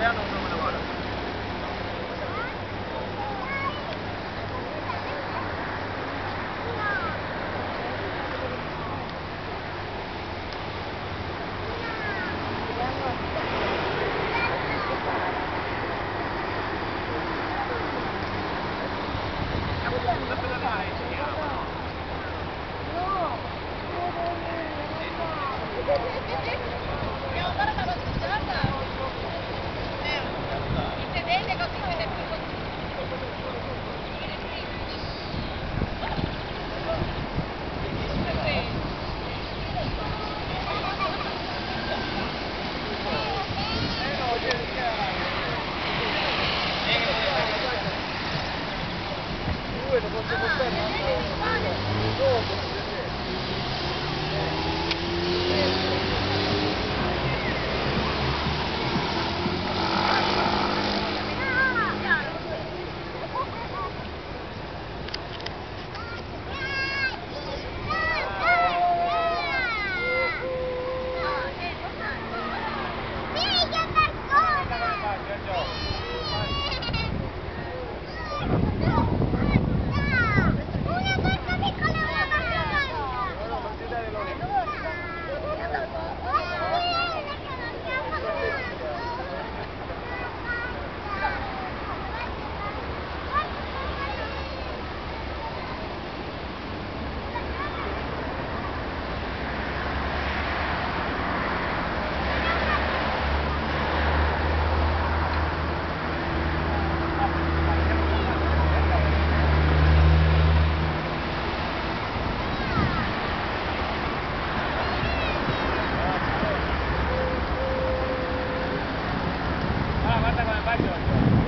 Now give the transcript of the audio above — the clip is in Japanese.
рядом уже выдавали. Thank you. back to it.